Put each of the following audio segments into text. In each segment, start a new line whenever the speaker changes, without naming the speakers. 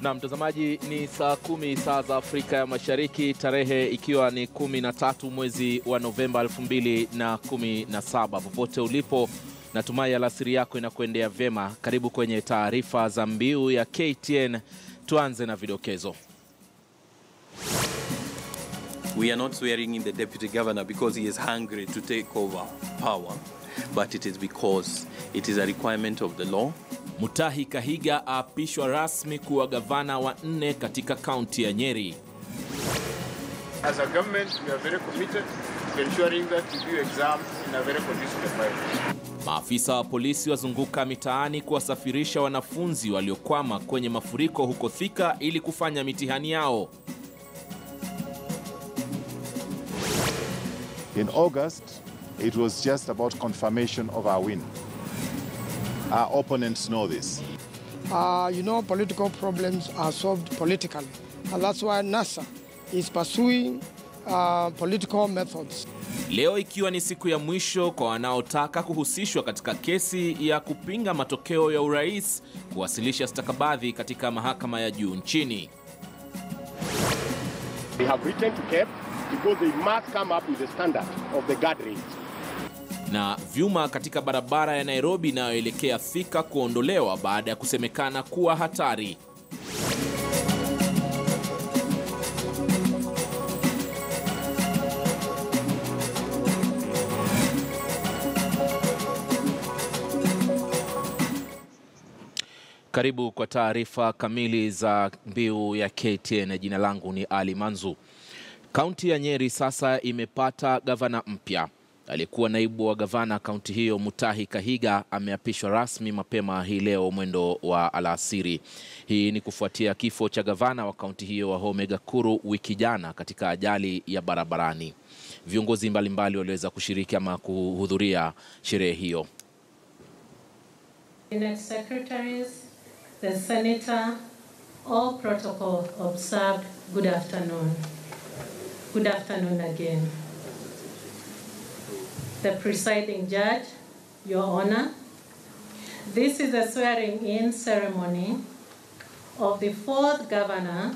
Na mtazamaji, ni saa kumi saa za Afrika ya Mashariki, tarehe ikiwa ni kumi na tatu mwezi wa Novemba 2017. Popote ulipo, natumai alasiri yako inakuendea vyema. Karibu kwenye taarifa za mbiu ya KTN. Tuanze na vidokezo.
We are not swearing in the deputy governor because he is hungry to take over power, but it is because it is a requirement of the law.
Mutahi Kahiga aapishwa rasmi kuwa gavana wa nne katika kaunti ya Nyeri.
As a government, we are very committed to ensuring that we do exams in a very conducive environment.
Maafisa wa polisi wazunguka mitaani kuwasafirisha wanafunzi waliokwama kwenye mafuriko huko Thika ili kufanya mitihani yao.
In August, it was just about confirmation of our win. Our opponents know this.
Uh, you know, political problems are solved politically. And that's why NASA is pursuing uh, political methods.
Leo ikiwa ni siku ya mwisho kwa wanaotaka kuhusishwa katika kesi ya kupinga matokeo ya urais kuwasilisha stakabadhi katika mahakama ya juu nchini.
They have written to KEP because they must come up with the standard of the guardrails.
Na vyuma katika barabara ya Nairobi inayoelekea Thika kuondolewa baada ya kusemekana kuwa hatari. Karibu kwa taarifa kamili za mbiu ya KTN. Jina langu ni Ali Manzu. Kaunti ya Nyeri sasa imepata gavana mpya. Aliyekuwa naibu wa gavana kaunti hiyo Mutahi Kahiga ameapishwa rasmi mapema hii leo mwendo wa alasiri. Hii ni kufuatia kifo cha gavana wa kaunti hiyo Wahome Gakuru wiki jana katika ajali ya barabarani. Viongozi mbalimbali waliweza kushiriki ama kuhudhuria sherehe hiyo.
The senator, all protocol observed. Good afternoon. Good afternoon again. The presiding judge, Your Honor, this is a swearing-in ceremony of the fourth governor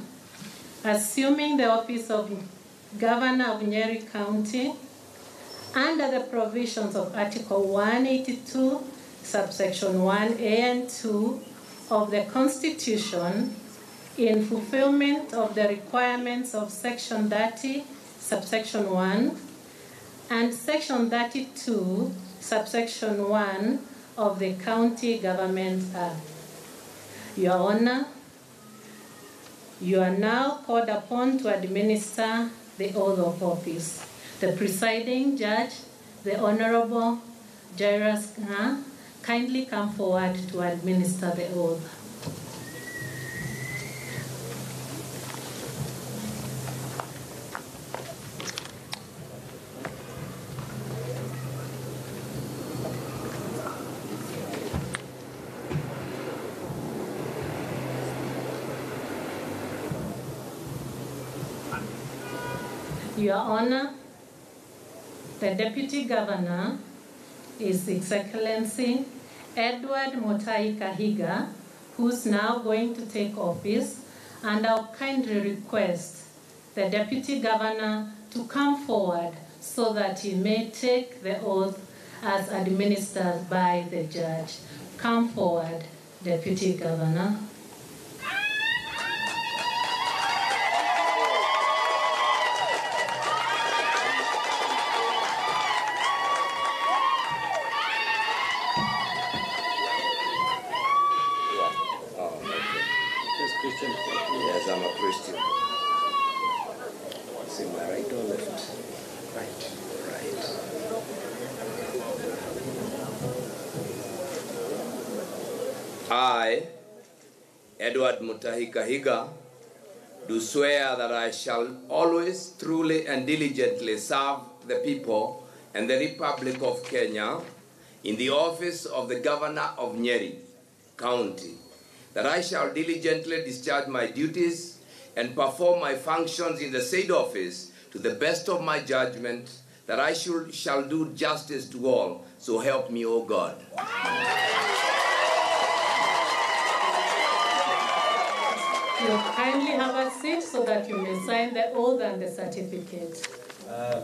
assuming the office of Governor of Nyeri County under the provisions of Article 182 subsection 1A and 2 of the Constitution in fulfillment of the requirements of Section 30, subsection 1, and Section 32, subsection 1 of the County Government Act. Your Honor, you are now called upon to administer the oath of office. The presiding judge, the Honorable Jairus kindly come forward to administer the oath. Your Honor, the Deputy Governor is His Excellency Edward Motai Kahiga, who's now going to take office, and I'll kindly request the Deputy Governor to come forward so that he may take the oath as administered by the judge. Come forward, Deputy Governor.
I, Edward Mutahi Kahiga, do swear that I shall always truly and diligently serve the people and the Republic of Kenya in the office of the Governor of Nyeri County, that I shall diligently discharge my duties and perform my functions in the said office to the best of my judgment, that I should, shall do justice to all. So help me, O God.
You kindly have a seat so that you may sign the oath and the certificate.
Uh,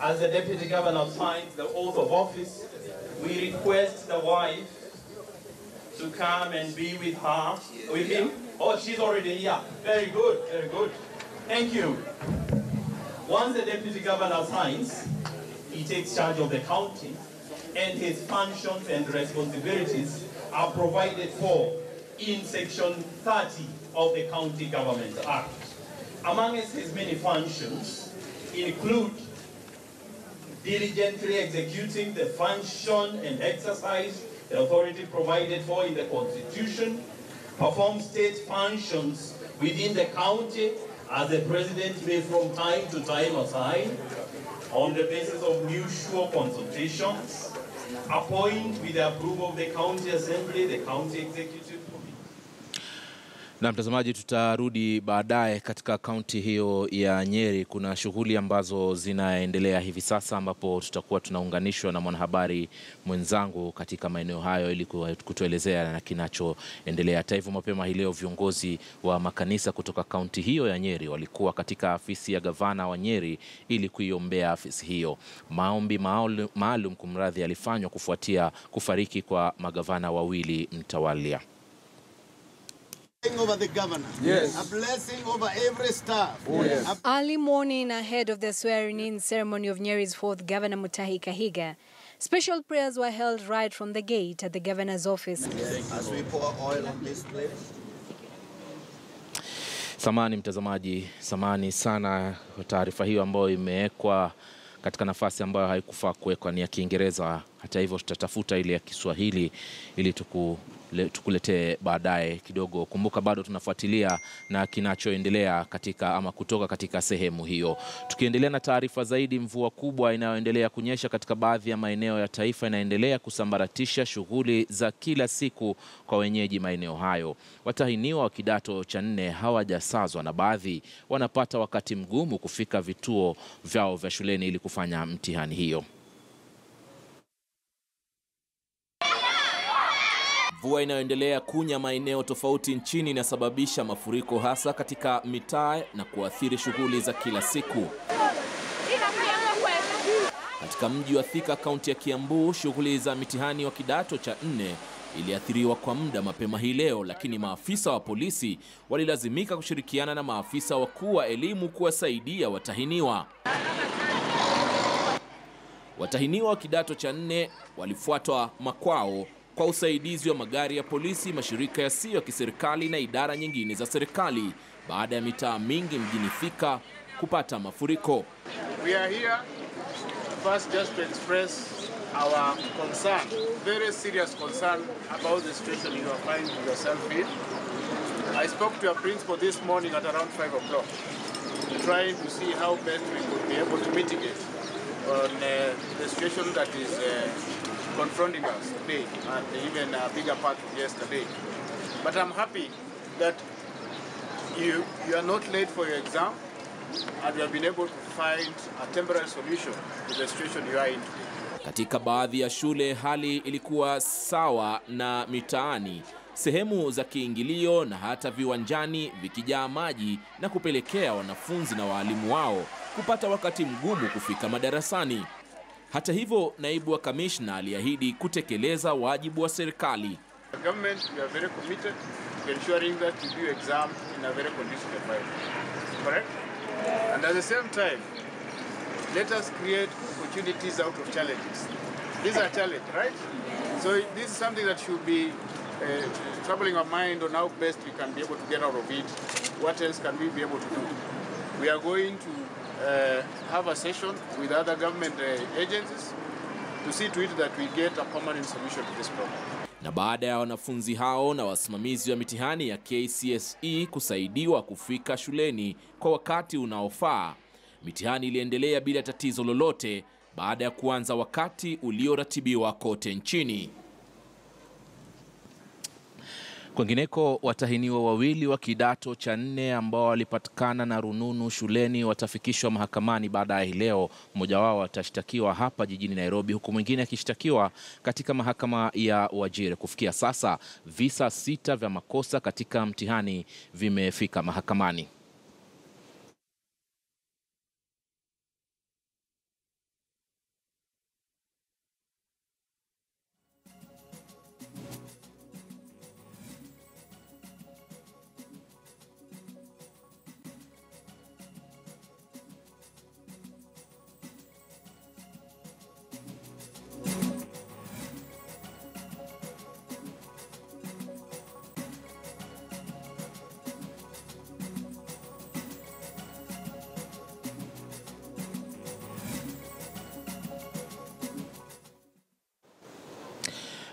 as the Deputy Governor signs the oath of office, we request the wife to come and be with her, with him. Oh, she's already here. Very good, very good. Thank you. Once the Deputy Governor signs, he takes charge of the county and his functions and responsibilities are provided for in Section 30 of the County Government Act. Among his many functions include diligently executing the function and exercise the authority provided for in the Constitution, perform state functions within the county as the President may from time to time assign on the basis of mutual consultations, appoint with the approval of the County Assembly, the County Executive
Na mtazamaji, tutarudi baadaye katika kaunti hiyo ya Nyeri. Kuna shughuli ambazo zinaendelea hivi sasa, ambapo tutakuwa tunaunganishwa na mwanahabari mwenzangu katika maeneo hayo ili kutuelezea na kinachoendelea. Hata hivyo, mapema hii leo viongozi wa makanisa kutoka kaunti hiyo ya Nyeri walikuwa katika afisi ya gavana wa Nyeri ili kuiombea afisi hiyo. Maombi maalum, kumradhi, yalifanywa kufuatia kufariki kwa magavana wawili mtawalia.
Over the governor.
Yes.
A blessing over every staff.
Oh, yes.
Early morning ahead of the swearing-in ceremony of Nyeri's fourth governor Mutahi Kahiga, special prayers were held right from the gate at the governor's office. Yes.
As we pour oil on this plate.
Samani mtazamaji, samani sana kwa taarifa hiyo ambayo imewekwa katika nafasi ambayo haikufaa kuwekwa, ni ya Kiingereza. Hata hivyo, tutatafuta ile ya Kiswahili ili tuku tukuletee baadaye kidogo. Kumbuka bado tunafuatilia na kinachoendelea katika ama kutoka katika sehemu hiyo. Tukiendelea na taarifa zaidi, mvua kubwa inayoendelea kunyesha katika baadhi ya maeneo ya taifa inaendelea kusambaratisha shughuli za kila siku kwa wenyeji maeneo hayo. Watahiniwa wa kidato cha nne hawajasazwa na baadhi wanapata wakati mgumu kufika vituo vyao vya shuleni ili kufanya mtihani hiyo. Mvua inayoendelea kunya maeneo tofauti nchini inasababisha mafuriko hasa katika mitaa na kuathiri shughuli za kila siku. Katika mji wa Thika, kaunti ya Kiambu, shughuli za mitihani wa kidato cha nne iliathiriwa kwa muda mapema hii leo, lakini maafisa wa polisi walilazimika kushirikiana na maafisa wakuu wa elimu kuwasaidia watahiniwa. Watahiniwa wa kidato cha nne walifuatwa makwao kwa usaidizi wa magari ya polisi, mashirika yasiyo ya kiserikali na idara nyingine za serikali baada ya mitaa mingi mjini Thika kupata mafuriko.
We are here first just to express our concern, very serious concern about the situation you are finding yourself in. I spoke to your principal this morning at around 5 o'clock, trying to see how best we could be able to mitigate on uh, the situation that is uh, confronting us today and even a bigger part of yesterday. But I'm happy that you, you are not late for your exam and you have been able to find a temporary solution to the situation you are in today.
Katika baadhi ya shule hali ilikuwa sawa na mitaani, sehemu za kiingilio na hata viwanjani vikijaa maji na kupelekea wanafunzi na waalimu wao kupata wakati mgumu kufika madarasani. Hata hivyo, naibu wa kamishna aliahidi kutekeleza wajibu wa serikali.
Uh, have a session with other government uh, agencies to see to it that we get a permanent solution to this problem.
Na baada ya wanafunzi hao na wasimamizi wa mitihani ya KCSE kusaidiwa kufika shuleni kwa wakati unaofaa, mitihani iliendelea bila tatizo lolote baada ya kuanza wakati ulioratibiwa kote nchini. Kwengineko, watahiniwa wawili wa kidato cha nne ambao walipatikana na rununu shuleni watafikishwa mahakamani baadaye leo. Mmoja wao atashtakiwa hapa jijini Nairobi, huku mwingine akishtakiwa katika mahakama ya Wajir. Kufikia sasa, visa sita vya makosa katika mtihani vimefika mahakamani.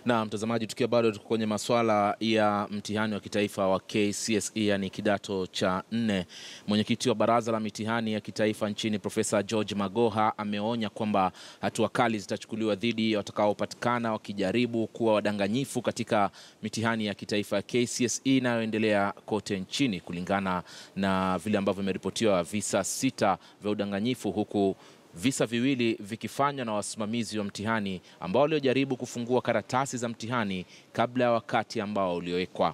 Na mtazamaji, tukiwa bado tuko kwenye masuala ya mtihani wa kitaifa wa KCSE yani kidato cha nne, mwenyekiti wa baraza la mitihani ya kitaifa nchini Profesa George Magoha ameonya kwamba hatua kali zitachukuliwa dhidi ya watakaopatikana wakijaribu kuwa wadanganyifu katika mitihani ya kitaifa ya KCSE inayoendelea kote nchini, kulingana na vile ambavyo imeripotiwa visa sita vya udanganyifu huku visa viwili vikifanywa na wasimamizi wa mtihani ambao waliojaribu kufungua karatasi za mtihani kabla ya wakati ambao uliowekwa.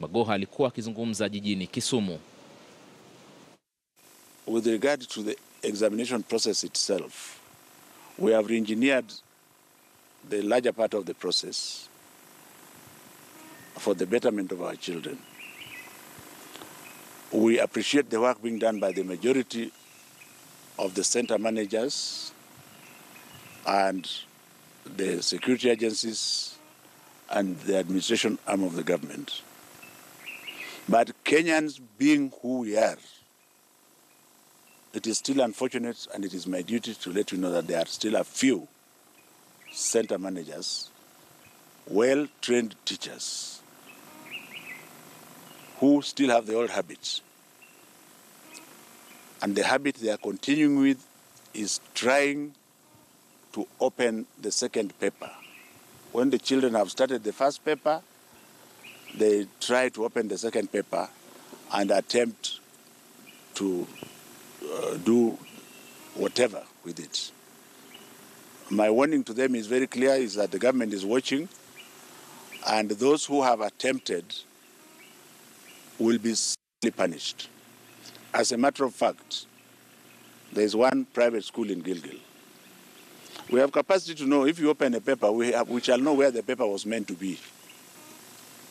Magoha alikuwa akizungumza jijini Kisumu.
With regard to the examination process itself, we have re-engineered the larger part of the process for the betterment of our children. We appreciate the work being done by the majority of the center managers and the security agencies and the administration arm of the government. But Kenyans being who we are, it is still unfortunate and it is my duty to let you know that there are still a few center managers, well-trained teachers, who still have the old habits and the habit they are continuing with is trying to open the second paper. When the children have started the first paper, they try to open the second paper and attempt to uh, do whatever with it. My warning to them is very clear is that the government is watching and those who have attempted will be severely punished. As a matter of fact, there is one private school in Gilgil. We have capacity to know if you open a paper, we, have, we shall know where the paper was meant to be.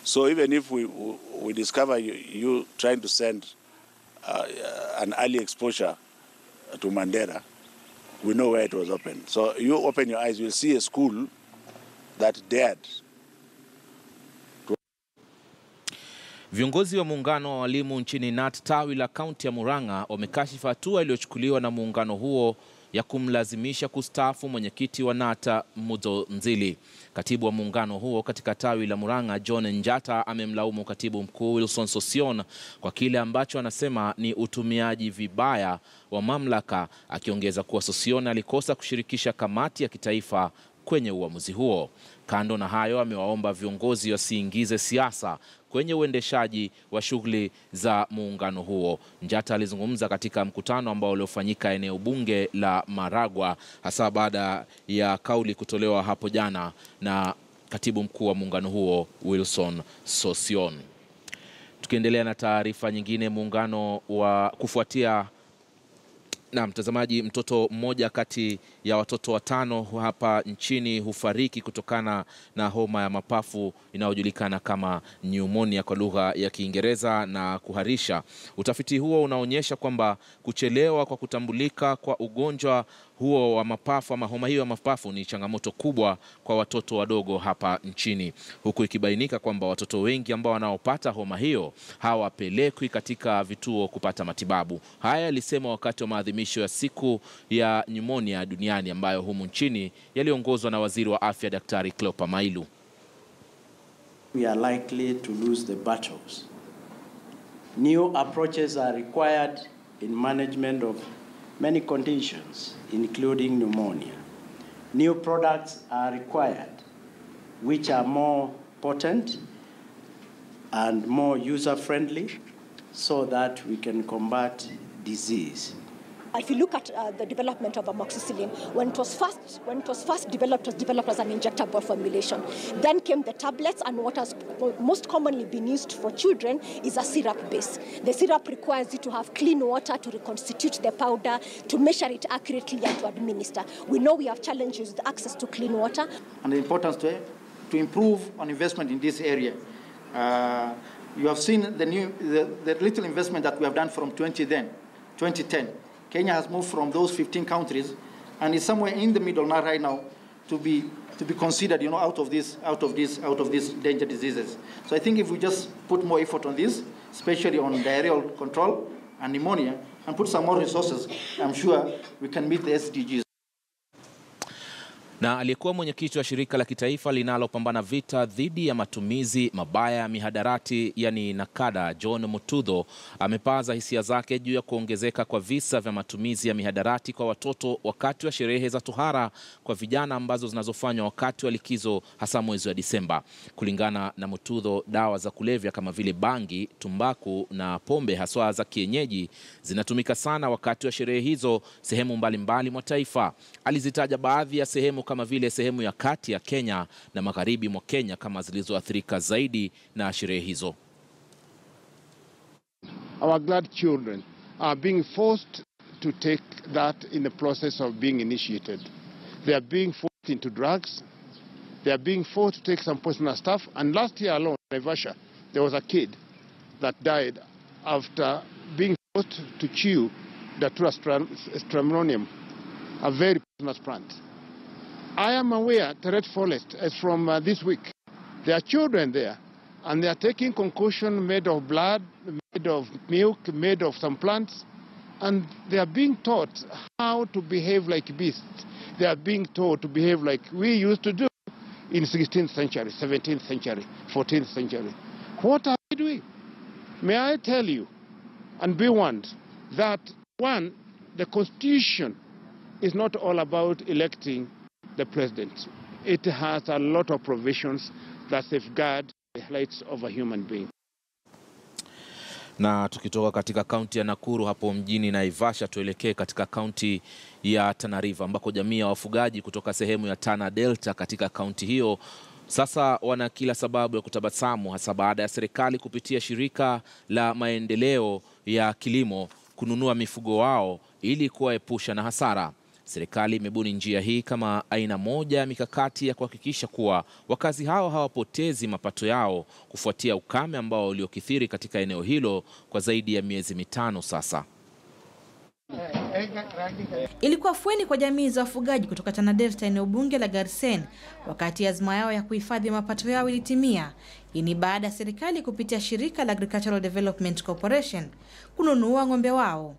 So even if we, we discover you, you trying to send uh, an early exposure to Mandera, we know where it was opened. So you open your eyes, you'll see a school that dared
Viongozi wa muungano wa walimu nchini KNUT tawi la kaunti ya Murang'a wamekashifa hatua iliyochukuliwa na muungano huo ya kumlazimisha kustaafu mwenyekiti wa KNUT Mudzo Nzili. Katibu wa muungano huo katika tawi la Murang'a John Njata amemlaumu katibu mkuu Wilson Sosion kwa kile ambacho anasema ni utumiaji vibaya wa mamlaka, akiongeza kuwa Sosion alikosa kushirikisha kamati ya kitaifa kwenye uamuzi huo. Kando na hayo, amewaomba viongozi wasiingize siasa kwenye uendeshaji wa shughuli za muungano huo. Njata alizungumza katika mkutano ambao uliofanyika eneo bunge la Maragwa, hasa baada ya kauli kutolewa hapo jana na katibu mkuu wa muungano huo Wilson Sosion. Tukiendelea na taarifa nyingine, muungano wa kufuatia na mtazamaji, mtoto mmoja kati ya watoto watano hapa nchini hufariki kutokana na homa ya mapafu inayojulikana kama nyumonia kwa lugha ya Kiingereza na kuharisha. Utafiti huo unaonyesha kwamba kuchelewa kwa kutambulika kwa ugonjwa huo wa mapafu ama homa hiyo ya mapafu ni changamoto kubwa kwa watoto wadogo hapa nchini, huku ikibainika kwamba watoto wengi ambao wanaopata homa hiyo hawapelekwi katika vituo kupata matibabu. Haya yalisema wakati wa maadhimisho ya siku ya pneumonia duniani ambayo humu nchini yaliongozwa na waziri wa afya Daktari Cleopa Mailu.
We are likely to lose the battles. New approaches are required in management of many conditions, including pneumonia. New products are required, which are more potent and more user friendly so that we can combat disease.
If you look at uh, the development of amoxicillin, when it was first when it was first developed, it was developed as an injectable formulation. Then came the tablets, and what has most commonly been used for children is a syrup base. The syrup requires you to have clean water to reconstitute the powder, to measure it accurately, and to administer. We know we have challenges with access to clean water.
And the importance to, to improve on investment in this area. Uh, you have seen the new the, the little investment that we have done from 2010, 2010. Kenya has moved from those 15 countries and is somewhere in the middle now right now to be to be considered, you know, out of this out of this out of these danger diseases. So I think if we just put more effort on this, especially on diarrheal control and pneumonia, and put some more resources, I'm sure we can meet the SDGs.
Na aliyekuwa mwenyekiti wa shirika la kitaifa linalopambana vita dhidi ya matumizi mabaya ya mihadarati yani NACADA, John Mutudho amepaza hisia zake juu ya kuongezeka kwa visa vya matumizi ya mihadarati kwa watoto wakati wa sherehe za tohara kwa vijana ambazo zinazofanywa wakati wa likizo hasa mwezi wa Disemba. Kulingana na Mutudho, dawa za kulevya kama vile bangi, tumbaku na pombe haswa za kienyeji zinatumika sana wakati wa sherehe hizo sehemu mbalimbali mwa taifa. Alizitaja baadhi ya sehemu kama vile sehemu ya kati ya Kenya na magharibi mwa Kenya kama zilizoathirika zaidi na sherehe hizo.
Our glad children are being forced to take that in the process of being initiated. They are being forced into drugs. They are being forced to take some poisonous stuff. And last year alone, Naivasha, there was a kid that died after being forced to chew Datura stramonium, a very poisonous plant. I am aware the Red Forest is from uh, this week. There are children there, and they are taking concoction made of blood, made of milk, made of some plants, and they are being taught how to behave like beasts. They are being taught to behave like we used to do in 16th century, 17th century, 14th century. What are we doing? May I tell you, and be warned, that one, the Constitution is not all about electing the president. It has a lot of provisions that safeguard the rights of a human being.
Na tukitoka katika kaunti ya Nakuru hapo mjini Naivasha, tuelekee katika kaunti ya Tana River ambako jamii ya wafugaji kutoka sehemu ya Tana Delta katika kaunti hiyo sasa wana kila sababu ya kutabasamu, hasa baada ya serikali kupitia shirika la maendeleo ya kilimo kununua mifugo wao ili kuwaepusha na hasara. Serikali imebuni njia hii kama aina moja ya mikakati ya kuhakikisha kuwa wakazi hao hawapotezi mapato yao kufuatia ukame ambao uliokithiri katika eneo hilo kwa zaidi ya miezi mitano sasa.
Ilikuwa fueni kwa jamii za wafugaji kutoka Tana Delta, eneo bunge la Garsen, wakati azma yao ya kuhifadhi mapato yao ilitimia. Hii ni baada ya serikali kupitia shirika la Agricultural Development Corporation kununua ng'ombe wao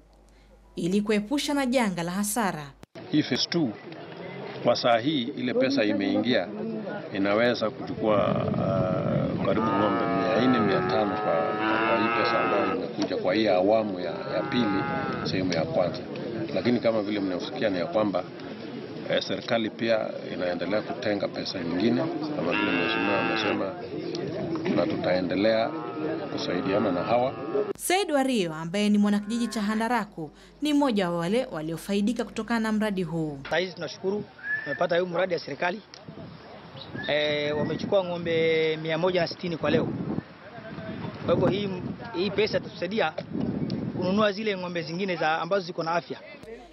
ili kuepusha na janga la hasara.
Hii phase 2 kwa saa hii ile pesa imeingia inaweza kuchukua uh, karibu ng'ombe mia nne mia tano kwa, kwa hii pesa ambayo imekuja kwa hii awamu ya, ya pili sehemu ya kwanza, lakini kama vile mnaosikia ni ya kwamba eh, serikali pia inaendelea kutenga pesa nyingine. Kama vile mheshimiwa amesema, na tutaendelea kusaidiana na hawa
Said Wario ambaye ni mwanakijiji cha Handaraku ni mmoja wa wale waliofaidika kutokana na mradi huu.
Sahizi tunashukuru tumepata huu mradi ya serikali e, wamechukua ng'ombe mia moja na sitini kwa leo. Kwa hivyo hii, hii pesa tutusaidia kununua zile ng'ombe zingine za ambazo ziko na afya.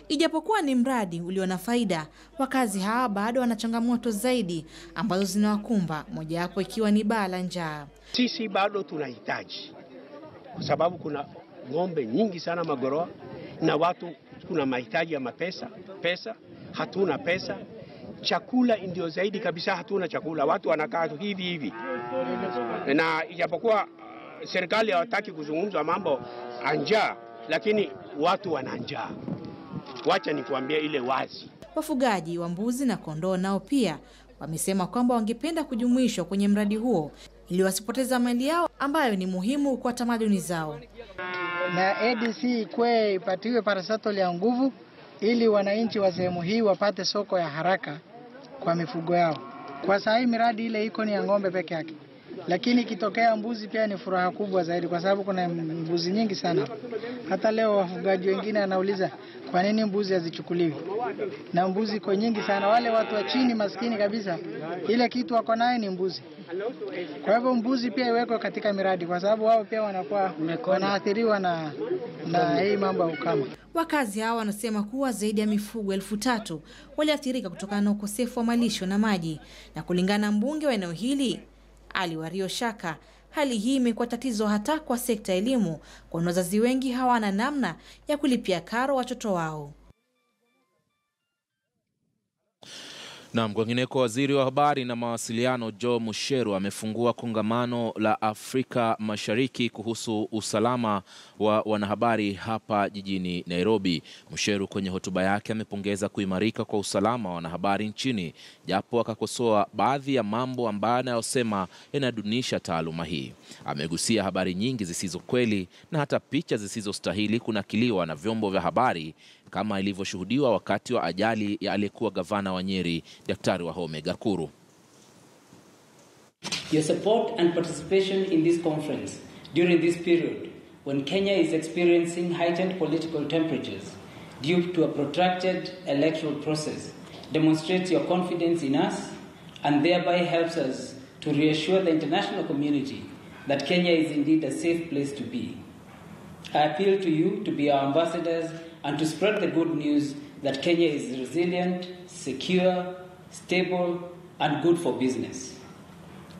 Ijapokuwa ni mradi ulio na faida, wakazi hawa bado wana changamoto zaidi ambazo zinawakumba, mojawapo ikiwa ni baa la njaa.
Sisi bado tunahitaji, kwa sababu kuna ng'ombe nyingi sana Magoroa na watu, kuna mahitaji ya mapesa pesa, hatuna pesa. Chakula ndio zaidi kabisa, hatuna chakula, watu wanakaa tu hivi hivi, na ijapokuwa serikali hawataki kuzungumza mambo ya njaa, lakini watu wana njaa. Wacha nikuambia ile wazi.
Wafugaji wa mbuzi na kondoo nao pia wamesema kwamba wangependa kujumuishwa kwenye mradi huo ili wasipoteza mali yao ambayo ni muhimu kwa tamaduni zao.
Na ADC ikwe ipatiwe parastatali ya nguvu ili wananchi wa sehemu hii wapate soko ya haraka kwa mifugo yao. Kwa saa hii miradi ile iko ni ya ng'ombe peke yake, lakini ikitokea mbuzi pia ni furaha kubwa zaidi, kwa sababu kuna mbuzi nyingi sana. Hata leo wafugaji wengine wanauliza kwa nini mbuzi hazichukuliwi, na mbuzi iko nyingi sana. Wale watu wa chini maskini kabisa, ile kitu wako naye ni mbuzi. Kwa hivyo mbuzi pia iwekwe katika miradi, kwa sababu wao pia wanakuwa wanaathiriwa na, na hii mambo ya ukame.
Wakazi hao wanasema kuwa zaidi ya mifugo elfu tatu waliathirika kutokana na ukosefu wa malisho na maji, na kulingana na mbunge wa eneo hili Ali Wario Shaka, hali hii imekuwa tatizo hata kwa sekta elimu, kwani wazazi wengi hawana namna ya kulipia karo watoto wao.
Naam, kwengineko waziri wa habari na mawasiliano Joe Musheru amefungua kongamano la Afrika Mashariki kuhusu usalama wa wanahabari hapa jijini Nairobi. Musheru kwenye hotuba yake amepongeza kuimarika kwa usalama wa wanahabari nchini, japo akakosoa baadhi ya mambo ambayo anayosema yanadunisha taaluma hii. Amegusia habari nyingi zisizo kweli na hata picha zisizostahili kunakiliwa na vyombo vya habari kama ilivyoshuhudiwa wakati wa ajali ya aliyekuwa gavana wa Nyeri Daktari Wahome Gakuru.
Your support and participation in this conference during this period when Kenya is experiencing heightened political temperatures due to a protracted electoral process demonstrates your confidence in us and thereby helps us to reassure the international community that Kenya is indeed a safe place to be. I appeal to you to be our ambassadors and to spread the good news that Kenya is resilient, secure, stable, and good for business.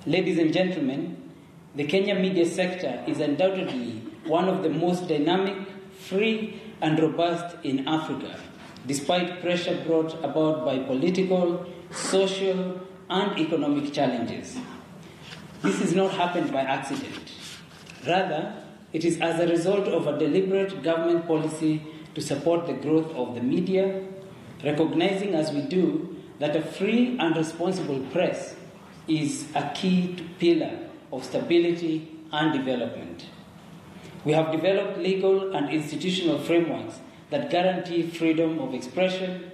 Ladies and gentlemen, the Kenya media sector is undoubtedly one of the most dynamic, free, and robust in Africa, despite pressure brought about by political, social, and economic challenges. This has not happened by accident. Rather, it is as a result of a deliberate government policy to support the growth of the media, recognizing as we do that a free and responsible press is a key pillar of stability and development. We have developed legal and institutional frameworks that guarantee freedom of expression,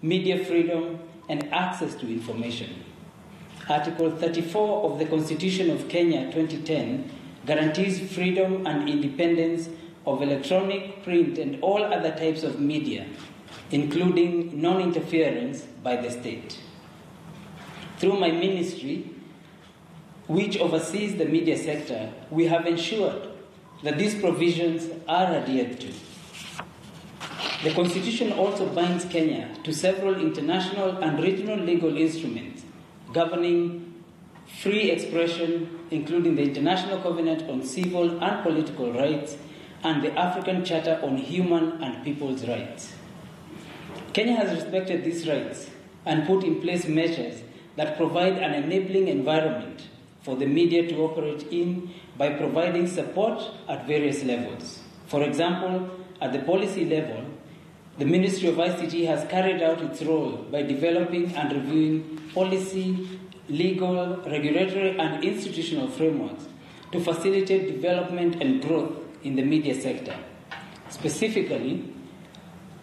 media freedom, and access to information. Article 34 of the Constitution of Kenya 2010 guarantees freedom and independence of electronic, print, and all other types of media, including non interference by the state. Through my ministry, which oversees the media sector, we have ensured that these provisions are adhered to. The Constitution also binds Kenya to several international and regional legal instruments governing free expression, including the International Covenant on Civil and Political Rights and the African Charter on Human and People's Rights. Kenya has respected these rights and put in place measures that provide an enabling environment for the media to operate in by providing support at various levels. For example, at the policy level, the Ministry of ICT has carried out its role by developing and reviewing policy, legal, regulatory, and institutional frameworks to facilitate development and growth in the media sector. Specifically,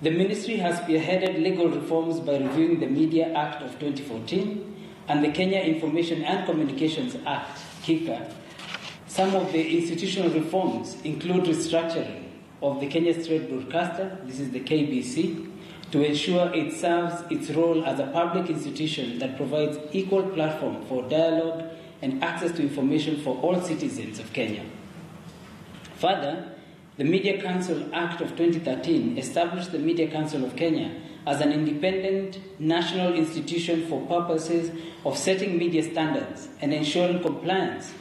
the ministry has spearheaded legal reforms by reviewing the Media Act of 2014 and the Kenya Information and Communications Act, KICA. Some of the institutional reforms include restructuring of the Kenya State Broadcaster, this is the KBC, to ensure it serves its role as a public institution that provides equal platform for dialogue and access to information for all citizens of Kenya. Further, the Media Council Act of 2013 established the Media Council of Kenya as an independent national institution for purposes of setting media standards and ensuring compliance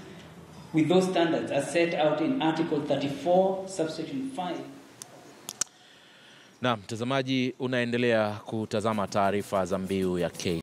with those standards as set out in Article 34, subsection 5
Na mtazamaji, unaendelea kutazama taarifa za mbiu ya K